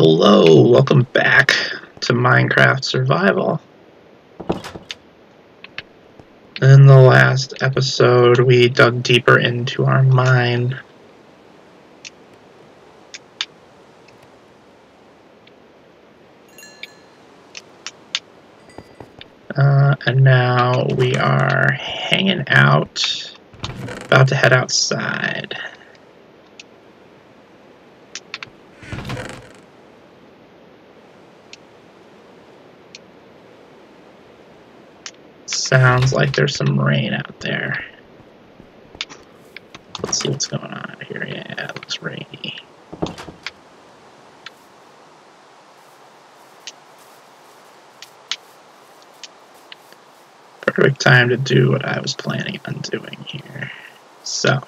Hello, welcome back to Minecraft Survival. In the last episode, we dug deeper into our mine. Uh, and now we are hanging out, about to head outside. Sounds like there's some rain out there. Let's see what's going on here. Yeah, it looks rainy. Perfect time to do what I was planning on doing here. So,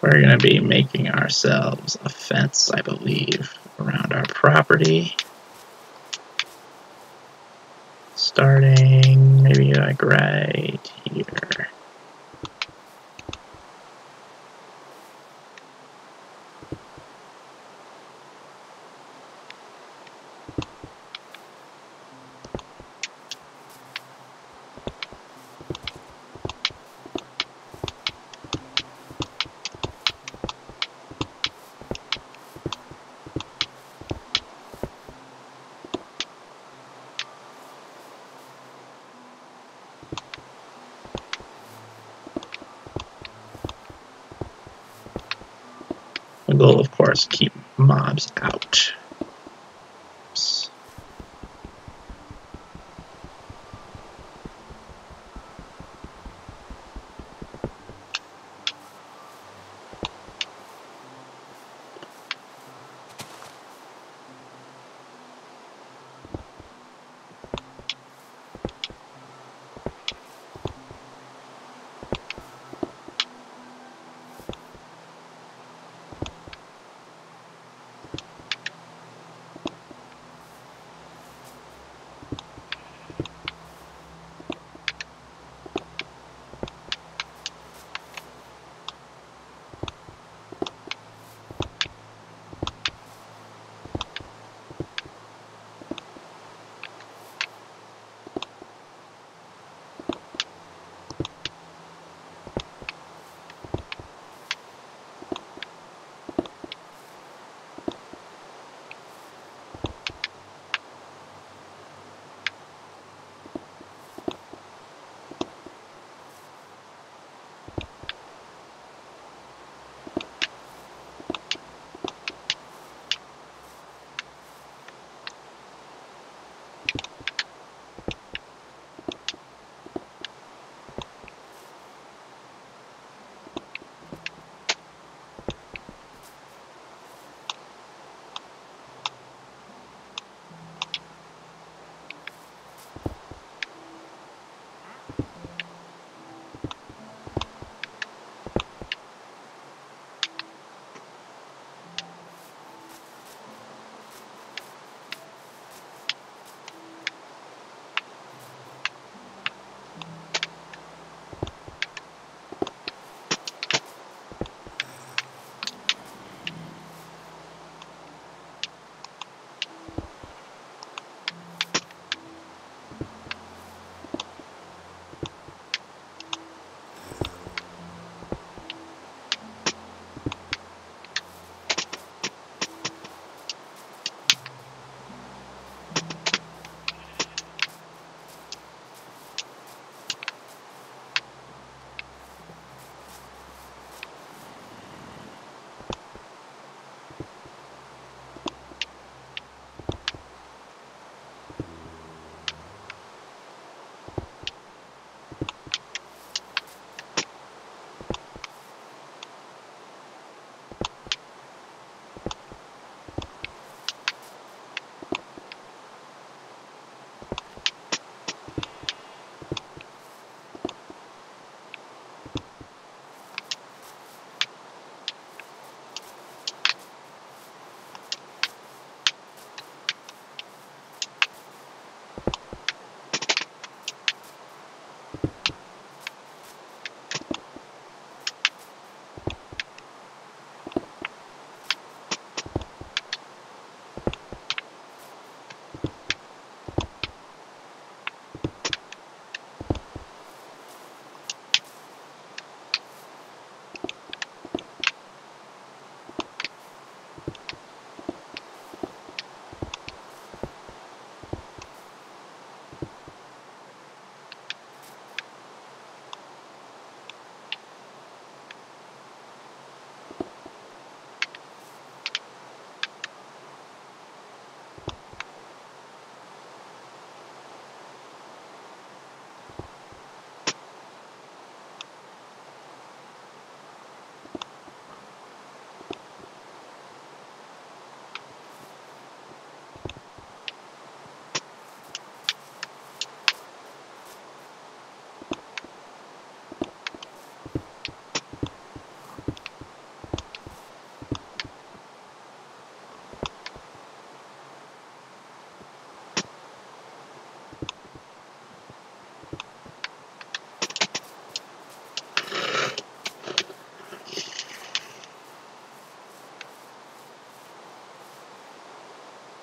we're going to be making ourselves a fence, I believe, around our property. Starting maybe like right here. The keep mobs out.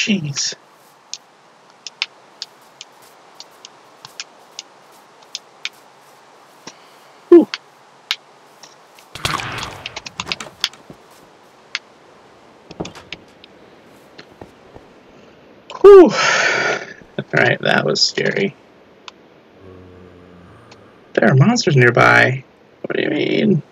Jeez. Whew. Alright, that was scary. There are monsters nearby. What do you mean?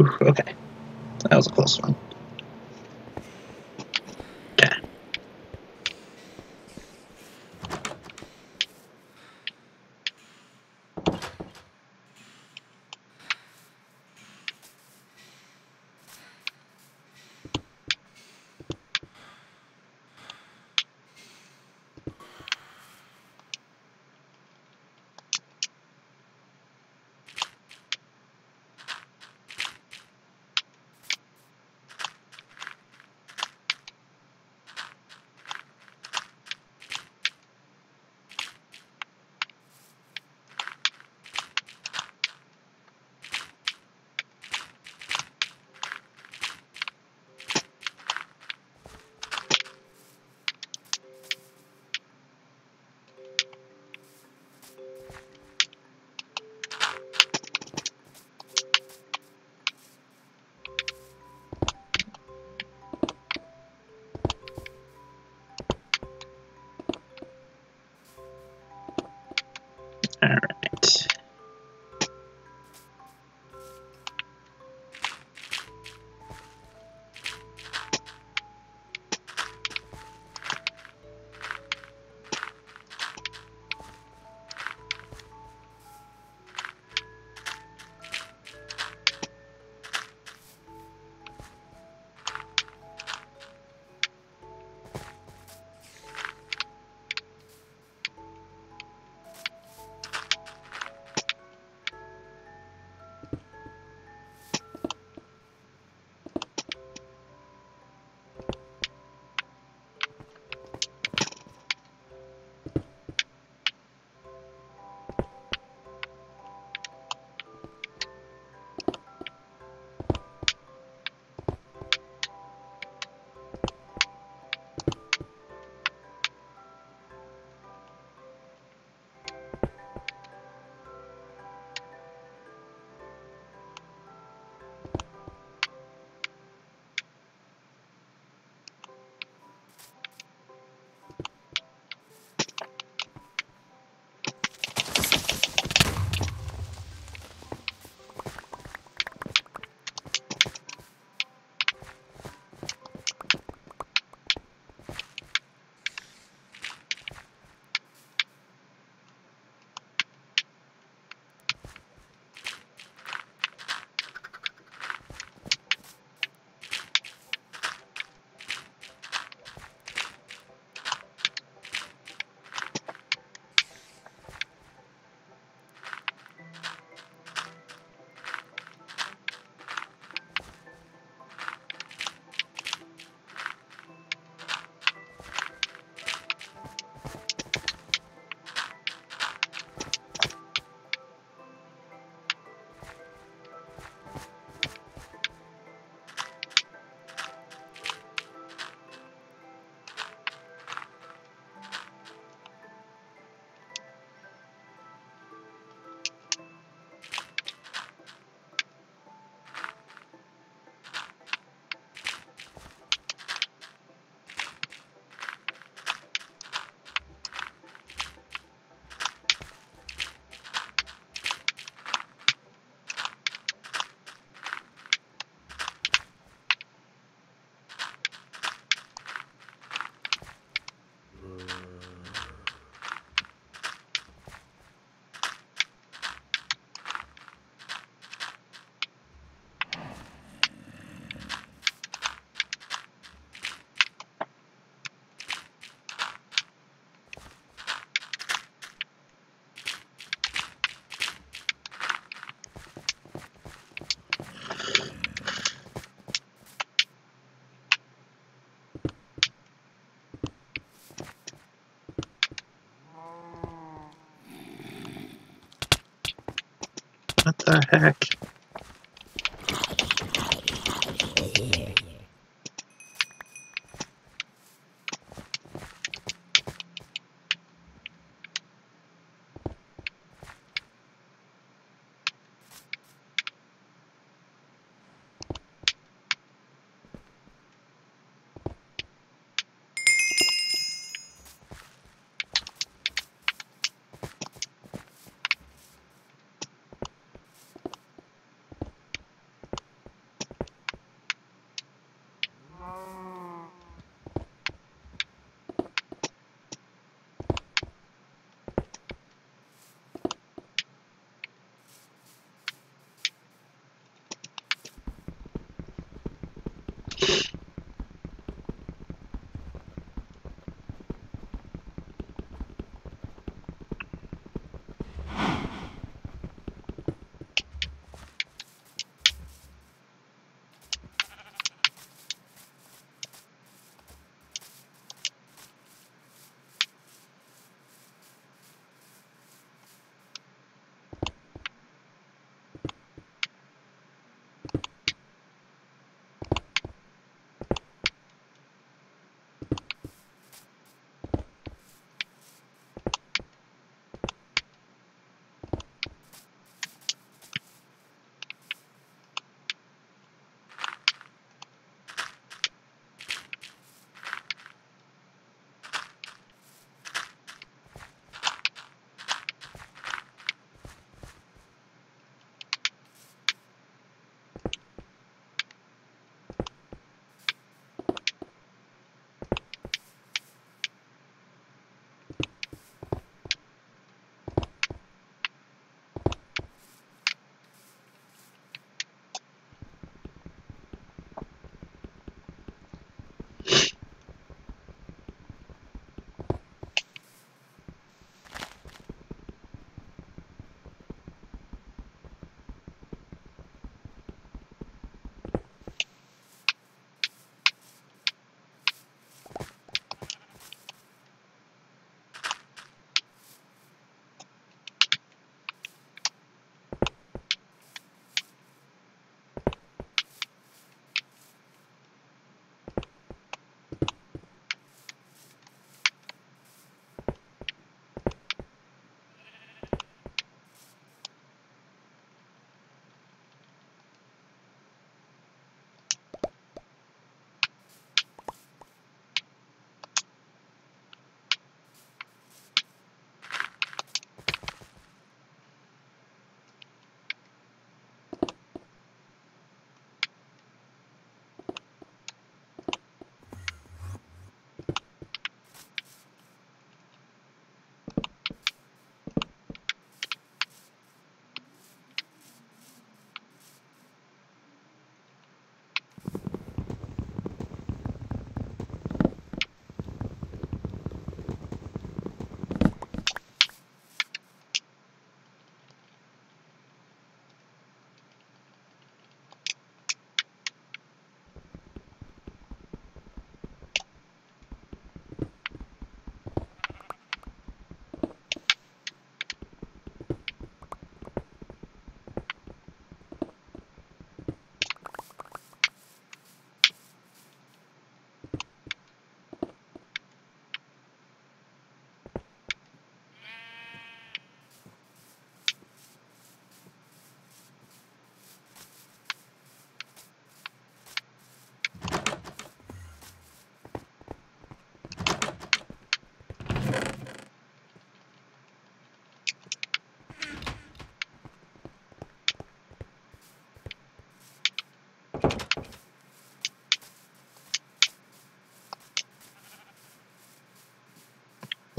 Whew, okay. That was a close one.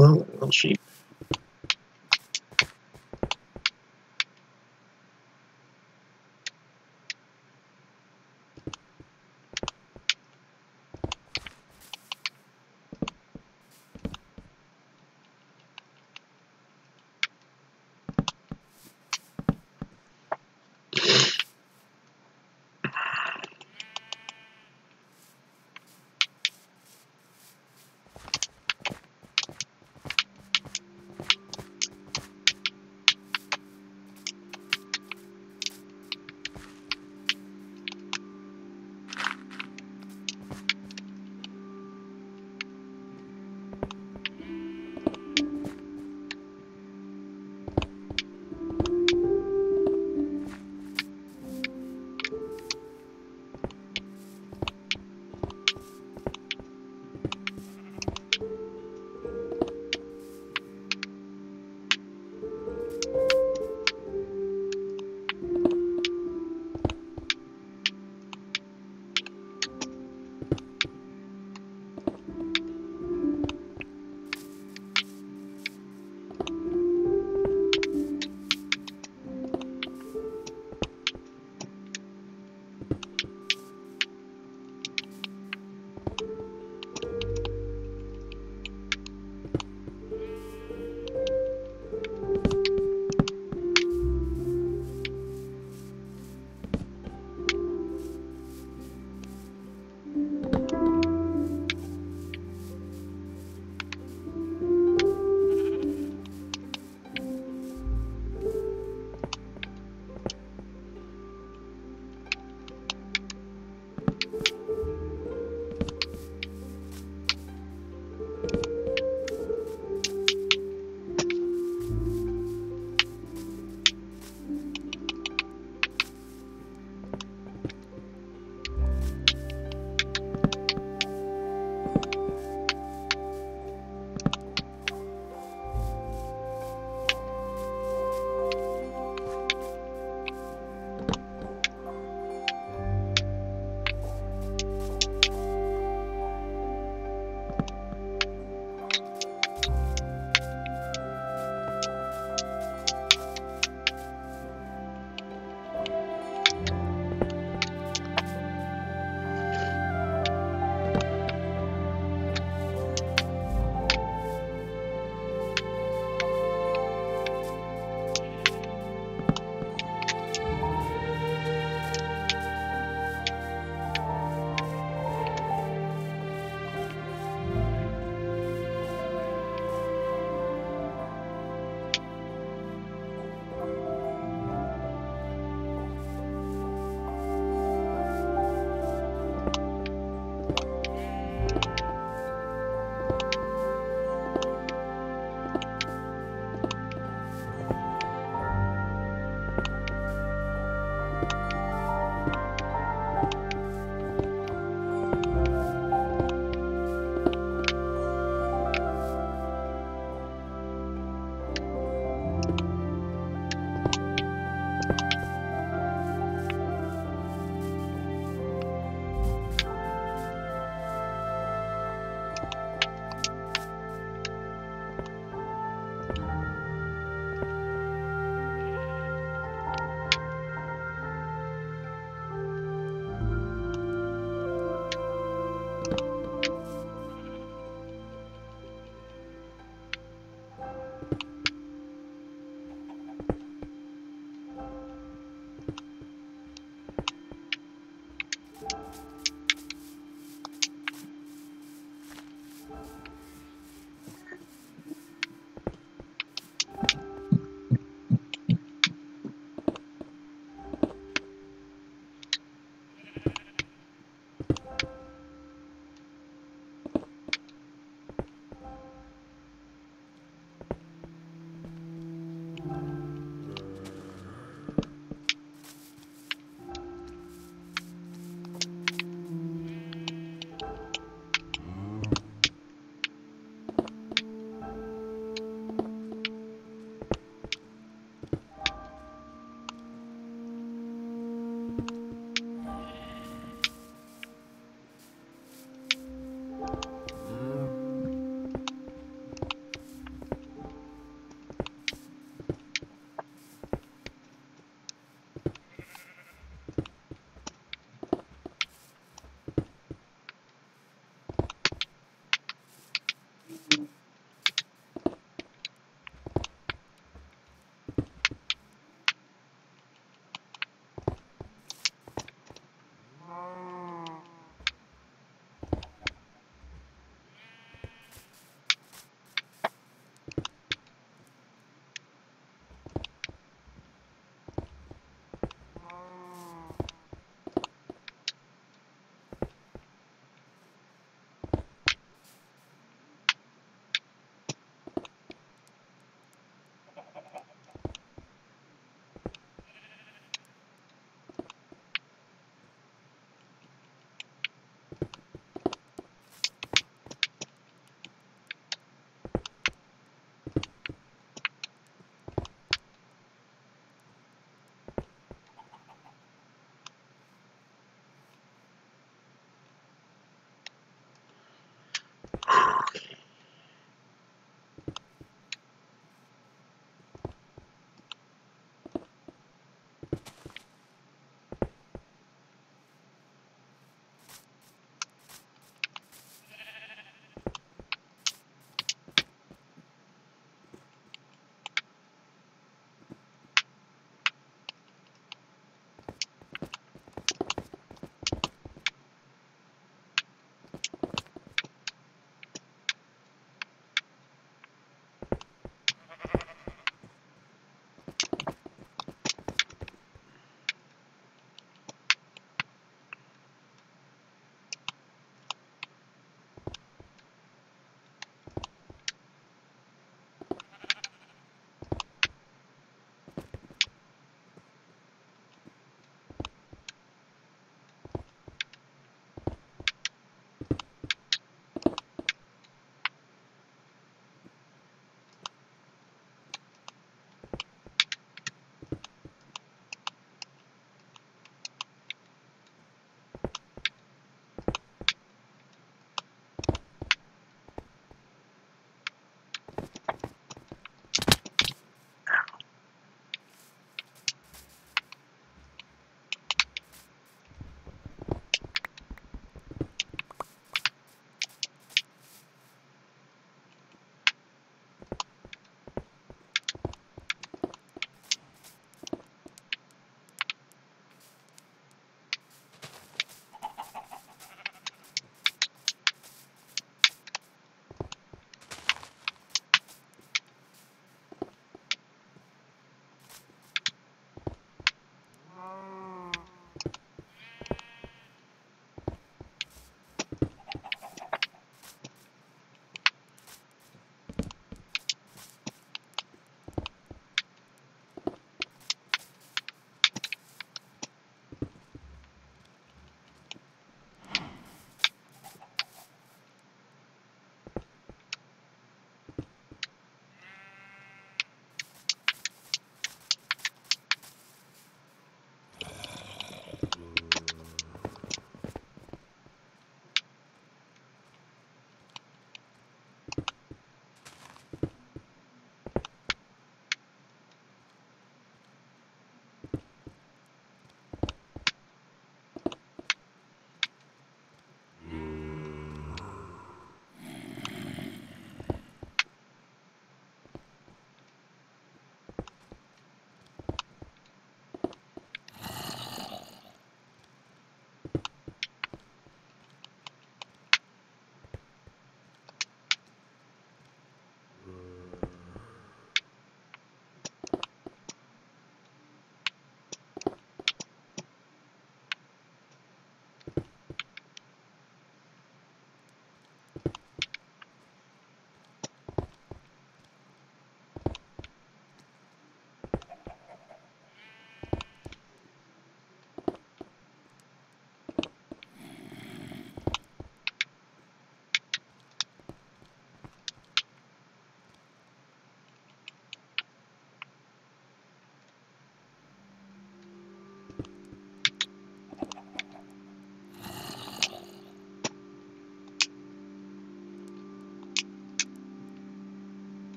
Hello, little sheep.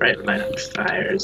Right, light on fire,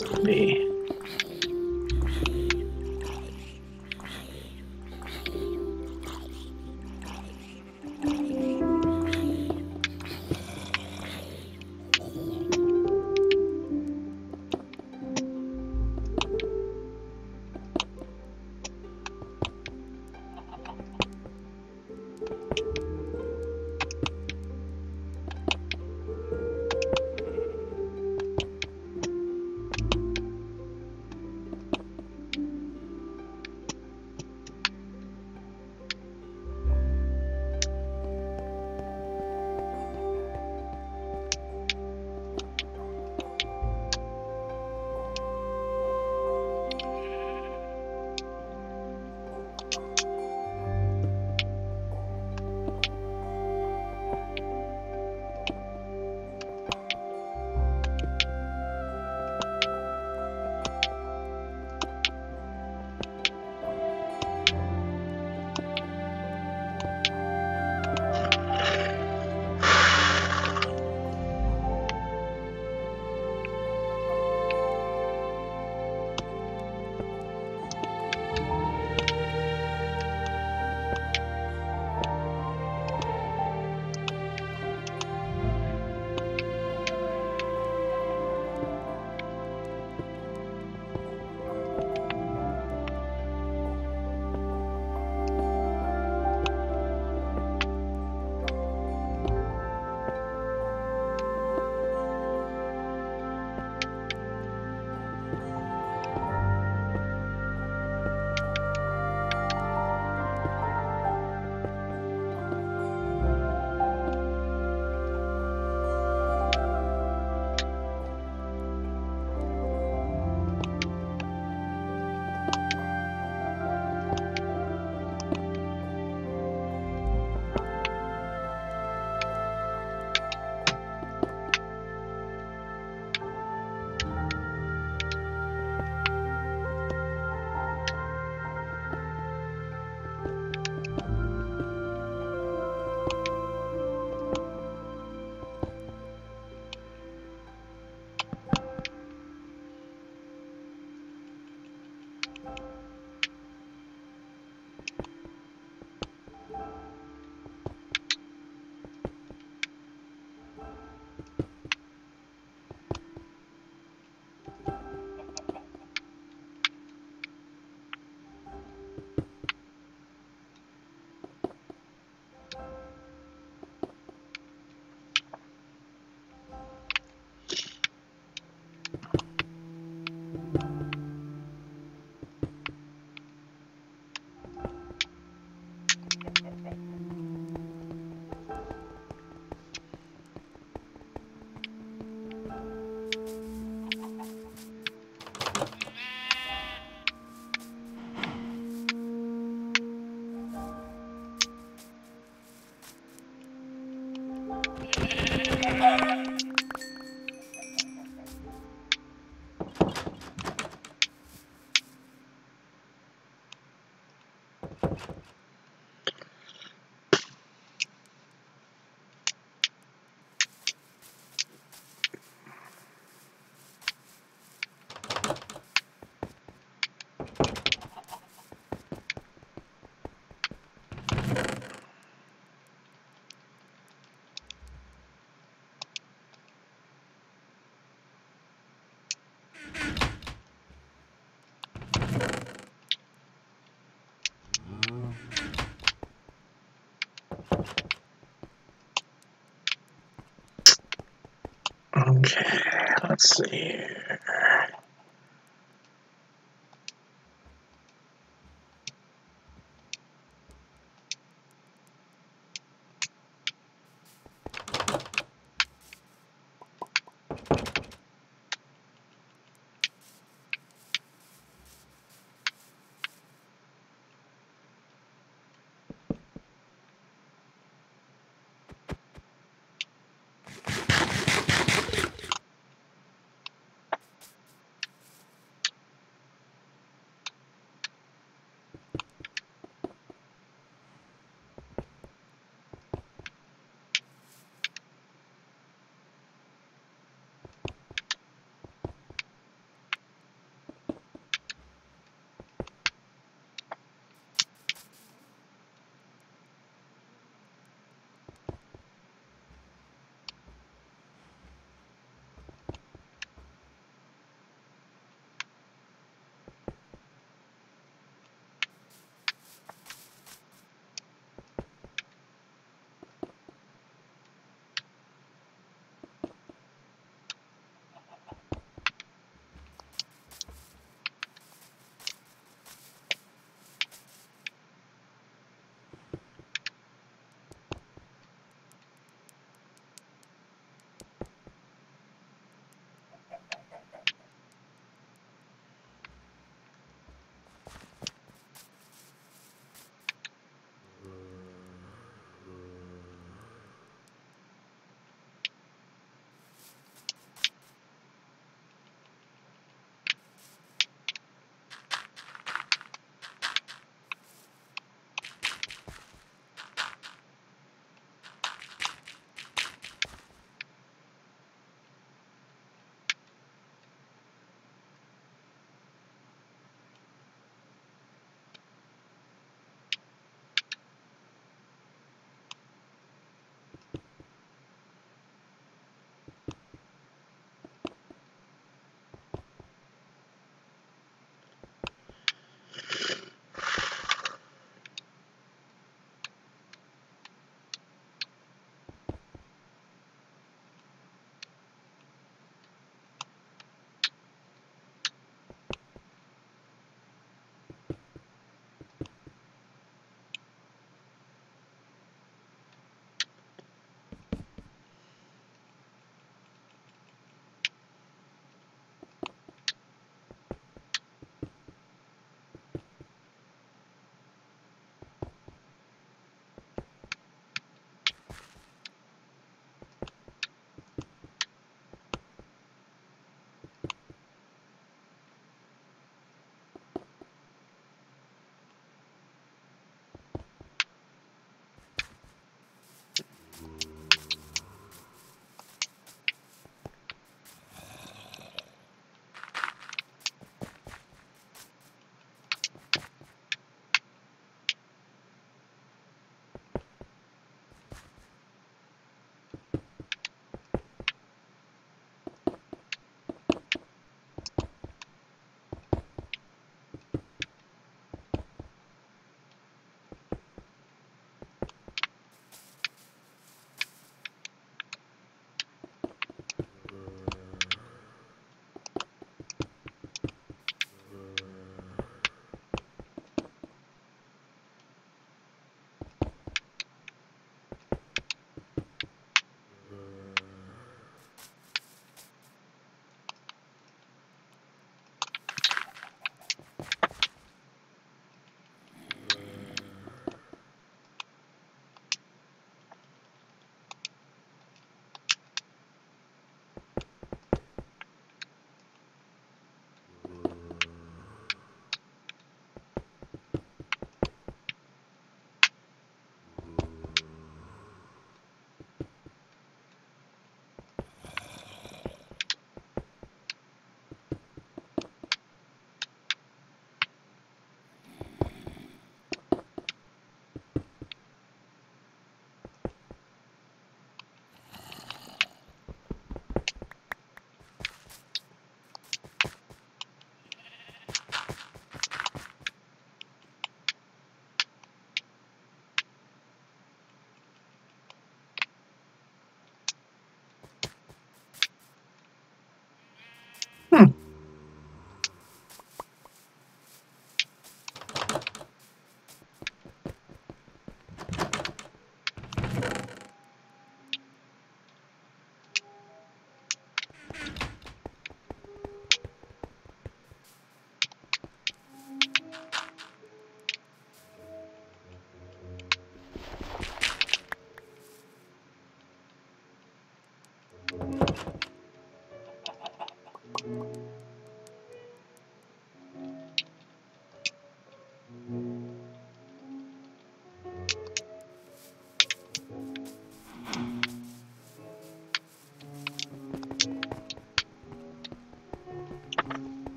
let's see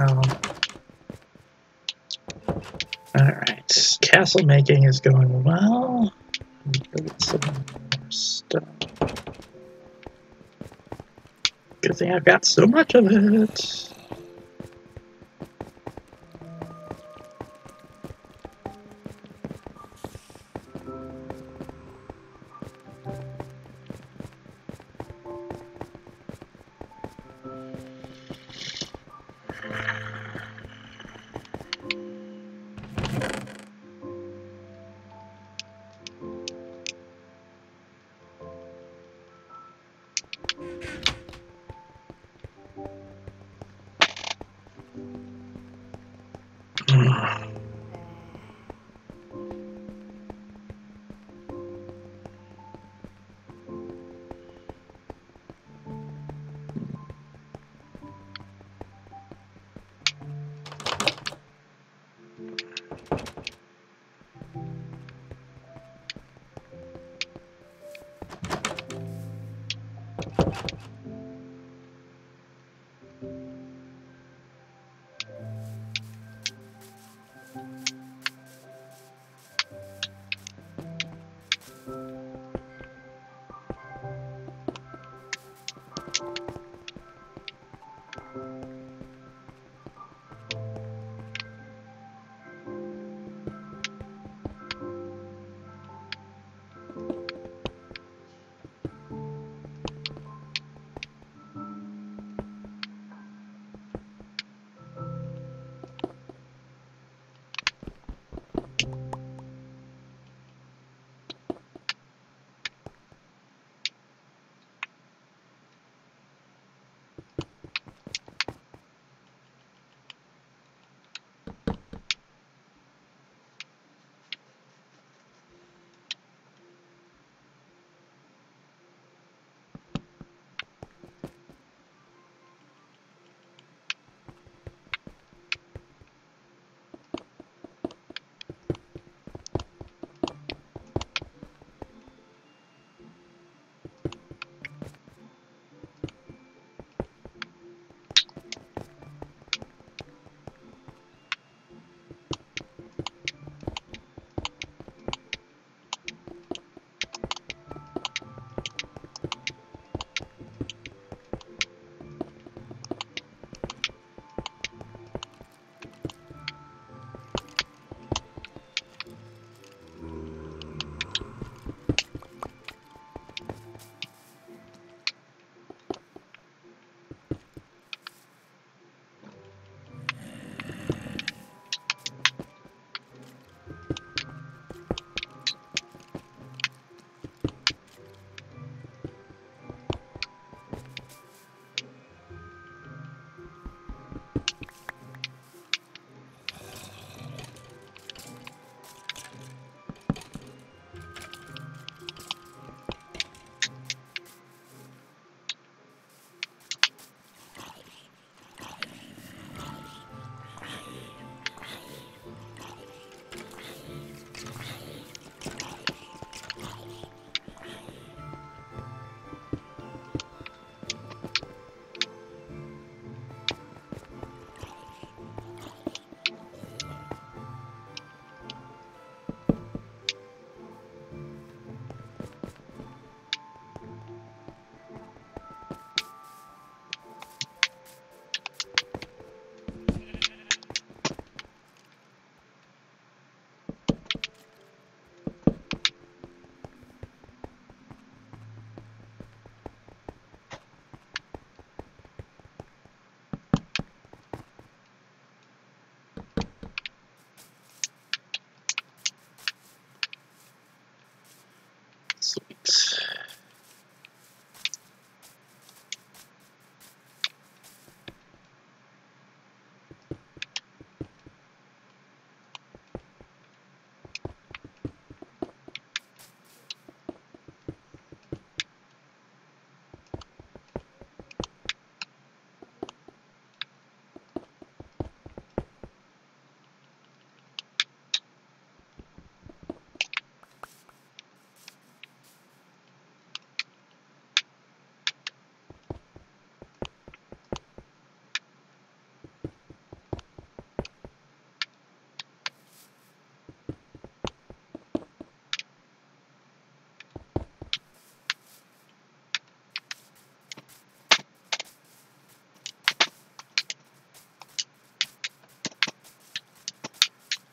Um, Alright, castle making is going well. Build some more stuff. Good thing I've got so much of it.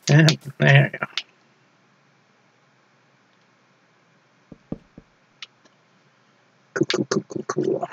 And there you go. Cool, cool, cool, cool, cool.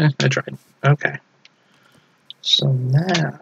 I tried. Okay. So now.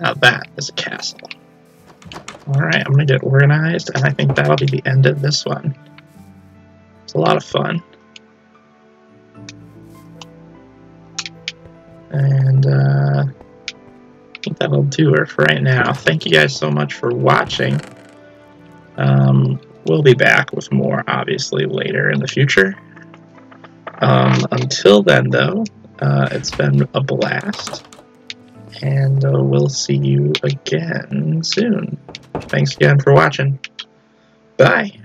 Now that is a castle. Alright, I'm to get organized, and I think that'll be the end of this one. It's a lot of fun. And uh, I think that'll do it for right now. Thank you guys so much for watching. Um, we'll be back with more, obviously, later in the future. Um, until then, though, uh, it's been a blast. And uh, we'll see you again soon. Thanks again for watching. Bye.